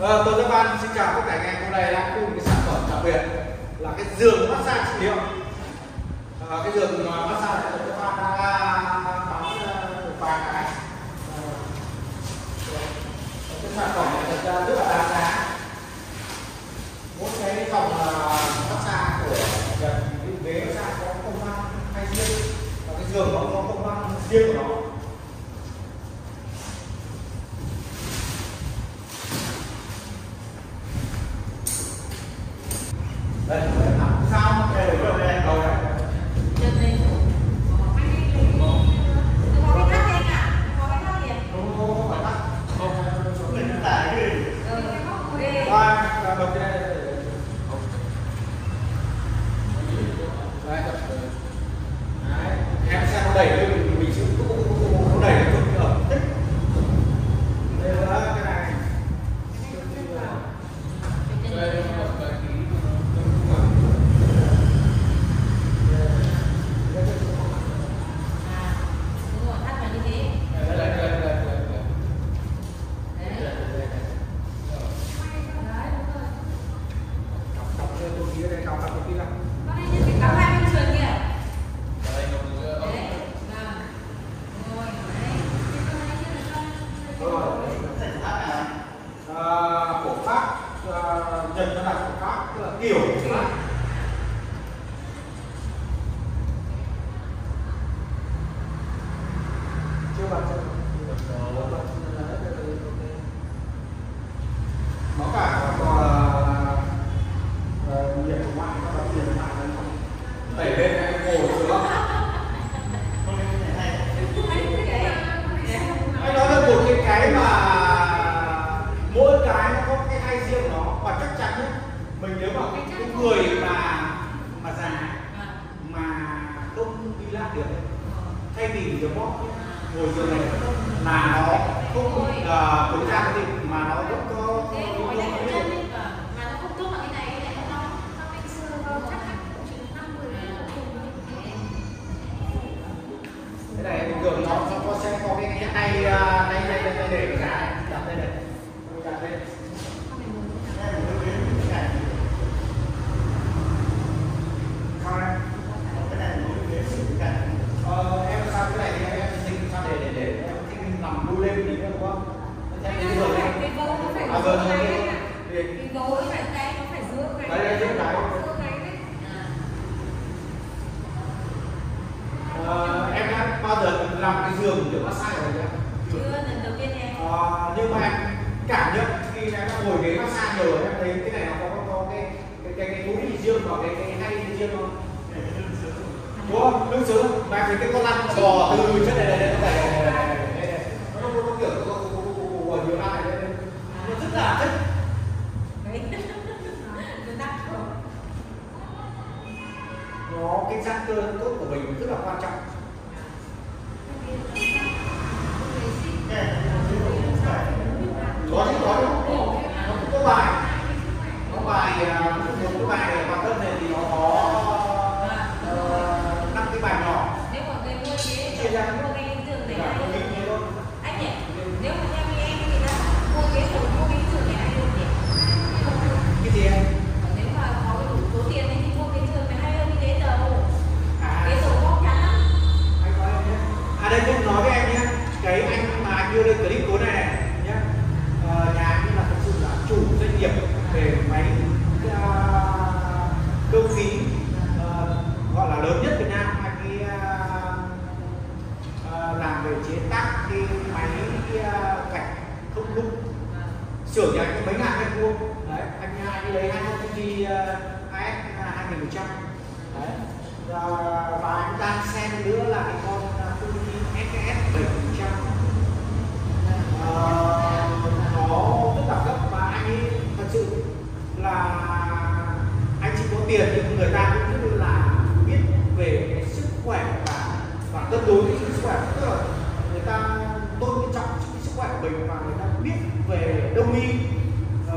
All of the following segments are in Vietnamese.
Ờ, tôi các bạn xin chào tất cả anh em. Hôm nay đã cùng cái sản phẩm đặc biệt là cái giường massage trị liệu. À, cái giường ờ, massage này tôi các bạn đã bán một vài cái. Cái sản phẩm này thật ra rất là đáng giá. Mỗi cái phòng massage của Nhật thì ghế massage có công năng hay riêng. Và cái giường nó có công năng riêng của nó. about that? Là nó không uh, tối ra cái gì mà nó vẫn có cái này bình thường nó nó có sẽ có cái cái tay uh, từng được massage rồi chưa? Chưa, lần đầu tiên em. À, ờ, nhưng mà em cảm nhận khi em đã ngồi ghế massage rồi em thấy cái này nó có có cái cái cái, cái thú vị riêng và cái cái hay riêng không? Đúng không? Lương sướng. Mà thấy cái con lăn bò từ trên này này này này này này nó nó nó kiểu nó nó nhiều lăn này lên rất là. Nó cái giãn cơ tốt của mình rất là quan trọng anh nhỉ nếu mà theo như em thì là mua cái đồ mua cái lý này anh được nhỉ cái gì em nếu mà có cái đủ số tiền thì mua cái trường này hay hơn cái giấy tờ cái sổ bóc chắn lắm anh nói với em nhé. Cái anh mà anh đưa lên clip cuối này nhé. À, nhà anh là thật sự là chủ doanh nghiệp về máy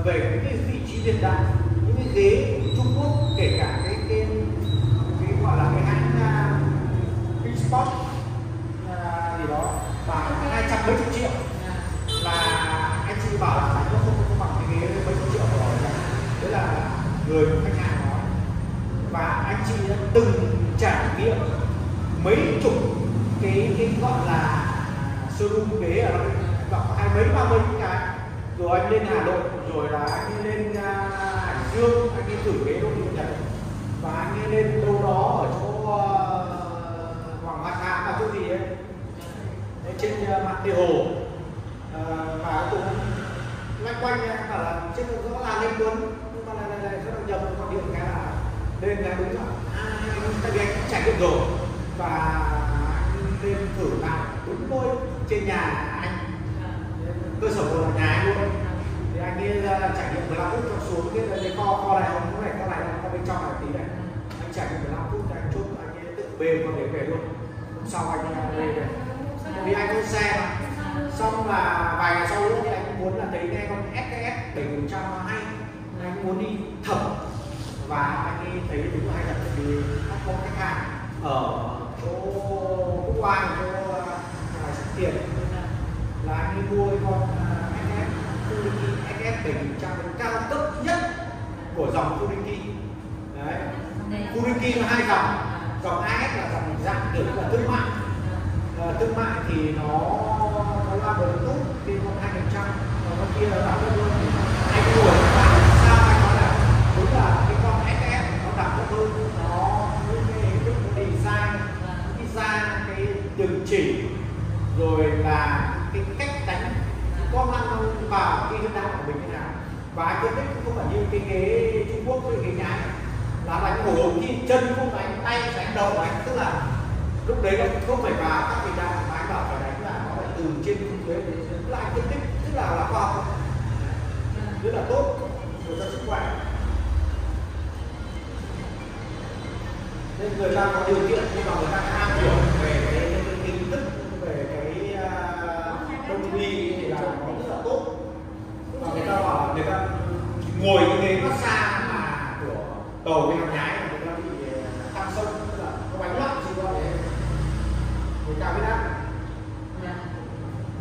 về những cái vị trí hiện đại những cái ghế của Trung Quốc kể cả cái cái cái gọi là cái hãng uh, uh, gì đó và hai trăm mấy chục triệu. Là anh chị bảo là nó không không bằng cái ghế mấy chục triệu thế là người khách hàng nói và anh chị đã từng trải nghiệm mấy chục cái cái gọi là showroom ghế ở đó hai mấy ba mươi cái rồi anh lên Hà Nội rồi là anh lên uh, Hải Dương anh đi thử ghế đô thị Nhật. Và anh đi lên đâu đó ở chỗ uh, Hoàng Hoa Thám và chỗ gì ấy. Đấy, trên uh, mặt Tây Hồ. Uh, và cũng loanh quanh bảo là trên rõ là lên Tuấn. Nhưng mà này này rất là nhầm gọi điện cái là lên cái đúng là tại vì anh trải nghiệm rồi. Và anh lên thử lại đúng thôi trên nhà anh cơ sở của là nhà anh luôn thì anh ấy ờ, trải nghiệm 15 phút trong xuống cái cái kho kho này không cái này, kho này kho bên trong này tí này anh trải nghiệm 15 phút anh chốt anh ấy tự bê con để về luôn. Hôm sau anh lên về. Vì anh có xe mà. Xong là vài ngày sau nữa thì anh muốn là thấy nghe con SKS 700 hay anh muốn đi thẩm. Và anh ấy thấy đúng là hay là vì các có khách hàng ở chỗ quốc oai chỗ ờ, nhà sẵn tiền là anh ấy mua cái con SS Fuji SS 700 cao cấp nhất của dòng Fuji đấy. Fuji nó hai dòng. Dòng AS là dòng dạng kiểu là thương mại. À, thương mại thì nó nó là bờ tốt thì con hai phần trăm. Còn con kia là giảm luôn anh và sao anh nói là đúng là cái con SS nó giảm tốt hơn. Nó cái nó design cái ra cái đường chỉ rồi là cái cách đánh có năng vào cái huyết đá của mình như nào. Và cái phân tích không phải như cái ghế Trung Quốc với ghế nhái là đánh ngồi khi chân không đánh tay đánh đầu, đánh tức là lúc đấy nó không phải vào các vị đạo mà vào phải đánh là nó phải từ trên xuống dưới. Đến dưới lại phân tích tức là là khoa học. Rất là tốt. Cho sức khỏe. Nên người ta có điều kiện, nhưng mà người ta am hiểu về cái kiến thức về cái uh, đông y thì là nó rất là tốt và người ta bảo người ta ngồi cái ghế massage mà của tàu với hàng nhái người ta bị ờ, tăng sốc tức là có bánh loạn gì gọi đấy. Người ta biết áp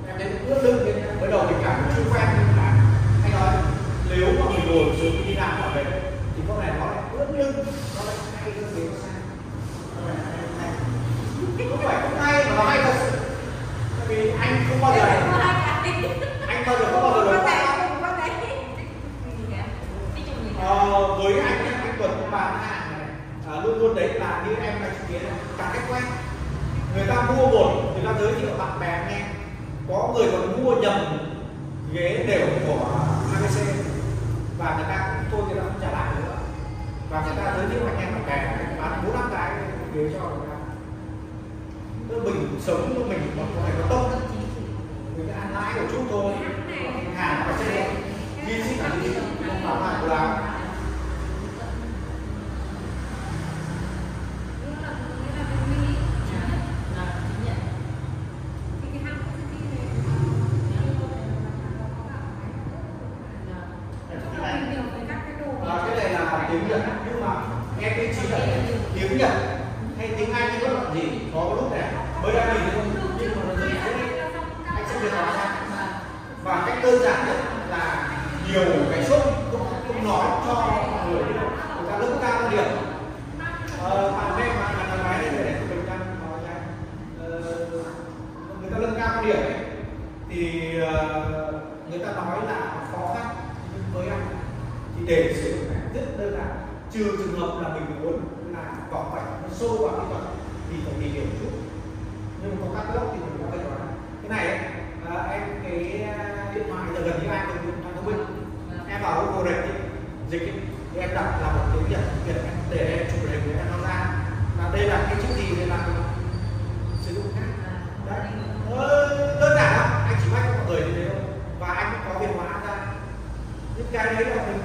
em đến ướt lưng thì mới đầu mình cảm chưa quen, nhưng mà anh nói, nếu mà mình ngồi xuống đi làm ở đây thì con này nó lại ướt lưng, nó lại hay hơn ghế massage không phải không hay, mà nó hay thật sự. Tại vì anh không bao giờ anh bao giờ không bao giờ đối ờ, với anh ấy, anh Tuấn bán hàng này à, luôn luôn đấy là như em là chứng kiến cả cách quen người ta mua một người ta giới thiệu bạn bè nghe có người còn mua nhầm ghế đều của ABC và người ta cũng thôi người ta không trả lại nữa và người ta giới thiệu anh em bạn bè bán bốn năm cái ghế cho người ta Tức mình sống của mình còn phải có tâm mình ăn lãi một chút thôi. Hàng phải xây ghi gì cả đi không bảo hàng của làm À, cái này là tiếng Nhật nhưng mà em cái chỉ là tiếng Nhật hay tiếng Anh hay bất luận gì có lúc này mới đã nhìn thấy nhưng mà nó rất dễ anh sẽ việc nói ra và cách đơn giản nhất là nhiều cái shop cũng không nói cho mọi người người ta nâng cao điểm ờ, bạn em bạn là nói đây để mình đang nói ra ờ, người ta nâng cao điểm ấy, thì uh, người ta nói là khó khăn nhưng với anh thì để sử dụng này rất đơn giản trừ trường hợp là mình muốn là có phải nó sâu vào kỹ thuật thì phải tìm hiểu chút nhưng mà có các lớp thì mình có thể nói cái này ấy, à, em cái điện thoại giờ gần như ai cũng dùng điện thoại thông minh em vào Google đấy dịch ấy, thì em đặt là một tiếng nhật việt để em chụp hình để em nó ra và đây là cái chữ gì đây là sử dụng khác đấy. Đơn giản lắm. Anh chỉ mách mọi người như thế thôi. Và anh cũng có việc hóa ra. Những cái đấy là mình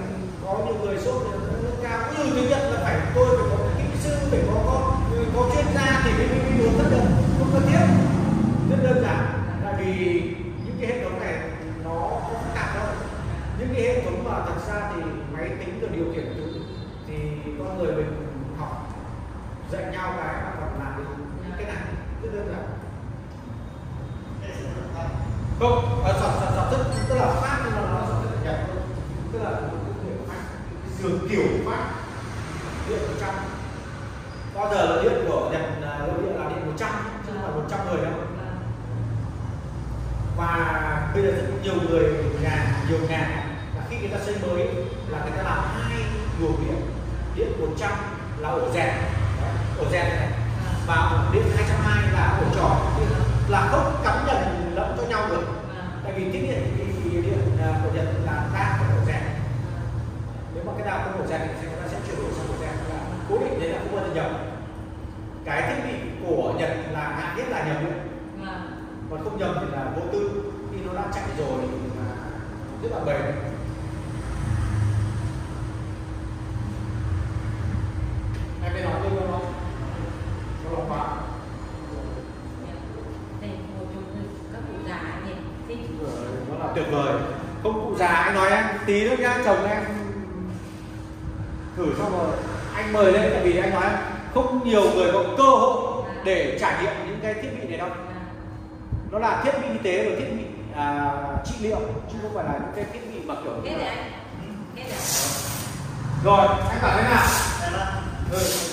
có nhiều người sốt nước cao. Như tiếng nhật là phải tôi phải có kỹ sư phải có có, có chuyên gia thì mới mới được tất được không cần thiết. Rất đơn giản. Tại vì những cái hệ thống này nó không phức tạp đâu. Những cái hệ thống mà thật ra thì máy tính được điều khiển thứ thì con người mình học dạy nhau cái mà còn làm được những cái này rất đơn giản không à, sản sản sản xuất tức là phát nhưng mà nó sản xuất nhật thôi tức là công nghệ của anh trường kiểu phát điện 100 bao giờ là điện của Nhật là nội địa là điện 100 chứ không phải 110 đâu và bây giờ rất nhiều người nhà nhiều nhà là khi ta xây mới là người ta làm hai luồng điện. Điện 100 là ổ dẹt ổ dẹt này. Và điện 220 là ổ tròn. Là không cắm nhầm lẫn cho nhau được. Tại vì cái điện thì điện à, của Nhật là đang có ổ dẹt nếu mà cái nào không ổ dẹt thì người ta sẽ chuyển đổi sang ổ dẹt là cố định đấy là không bao giờ nhầm cái thiết bị của Nhật là hạn nhất là nhầm điện còn không nhầm thì là vô tư. Khi nó đã chạy rồi thì rất là bền em bên nói tôi không không nó lòng quá nó là tuyệt vời không cụ già anh nói em tí nữa nhá chồng em thử xong rồi anh mời lên tại vì anh nói không nhiều người có cơ hội để trải nghiệm những cái thiết bị này đâu. Nó là thiết bị y tế và thiết bị à, trị liệu chứ không phải là những cái thiết bị mà kiểu như là... rồi anh bảo thế nào. Ừ.